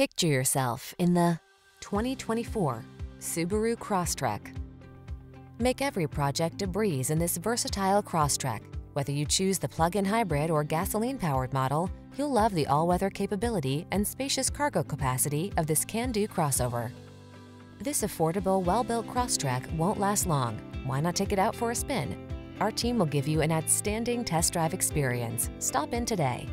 Picture yourself in the 2024 Subaru Crosstrek. Make every project a breeze in this versatile Crosstrek. Whether you choose the plug-in hybrid or gasoline-powered model, you'll love the all-weather capability and spacious cargo capacity of this can-do crossover. This affordable, well-built Crosstrek won't last long. Why not take it out for a spin? Our team will give you an outstanding test drive experience. Stop in today.